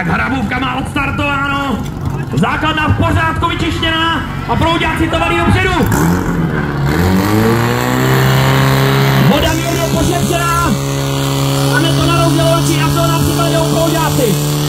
Tak hrabůvka má odstartováno. Základna v pořádku vyčištěná a prouďáci to valí dopředu. Voda mírně pošetřená. ne to na rozdělovací a to na případě prouďáci.